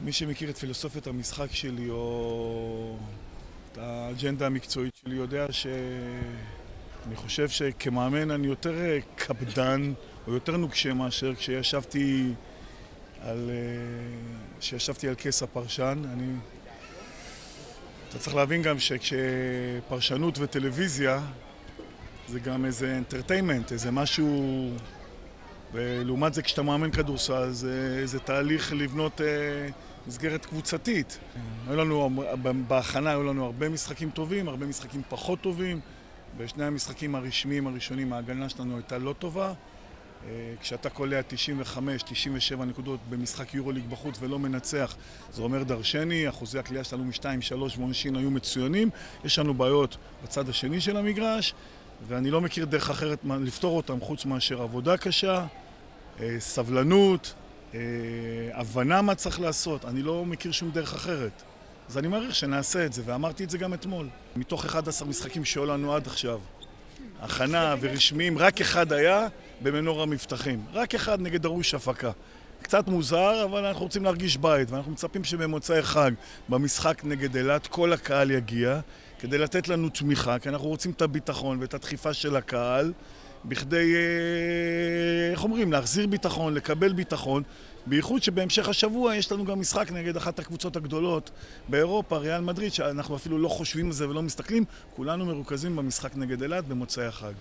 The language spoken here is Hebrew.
מי שמכיר את פילוסופיית המשחק שלי או את האג'נדה המקצועית שלי יודע שאני חושב שכמאמן אני יותר קפדן או יותר נוקשה מאשר כשישבתי על, כשישבתי על כס הפרשן. אני... אתה צריך להבין גם שכשפרשנות וטלוויזיה זה גם איזה entertainment, איזה משהו... ולעומת זה כשאתה מאמן כדורסל זה, זה תהליך לבנות אה, מסגרת קבוצתית. היו לנו, בהכנה היו לנו הרבה משחקים טובים, הרבה משחקים פחות טובים. בשני המשחקים הרשמיים הראשונים ההגנה שלנו הייתה לא טובה. אה, כשאתה קולע 95-97 נקודות במשחק יורוליג בחוץ ולא מנצח, זה אומר דרשני, אחוזי הקליעה שלנו מ-2-3 ועונשין היו מצוינים. יש לנו בעיות בצד השני של המגרש, ואני לא מכיר דרך אחרת לפתור אותם חוץ מאשר עבודה קשה, סבלנות, אה, הבנה מה צריך לעשות. אני לא מכיר שום דרך אחרת. אז אני מעריך שנעשה את זה, ואמרתי את זה גם אתמול. מתוך 11 משחקים שהיו לנו עד עכשיו, הכנה ורשמיים, רק אחד היה במנור המבטחים. רק אחד נגד דרוש הפקה. קצת מוזר, אבל אנחנו רוצים להרגיש בית, ואנחנו מצפים שבמוצאי חג, במשחק נגד אילת, כל הקהל יגיע, כדי לתת לנו תמיכה, כי אנחנו רוצים את הביטחון ואת הדחיפה של הקהל, בכדי, אה, איך אומרים, להחזיר ביטחון, לקבל ביטחון, בייחוד שבהמשך השבוע יש לנו גם משחק נגד אחת הקבוצות הגדולות באירופה, ריאל מדריד, שאנחנו אפילו לא חושבים על זה ולא מסתכלים, כולנו מרוכזים במשחק נגד אילת במוצאי החג.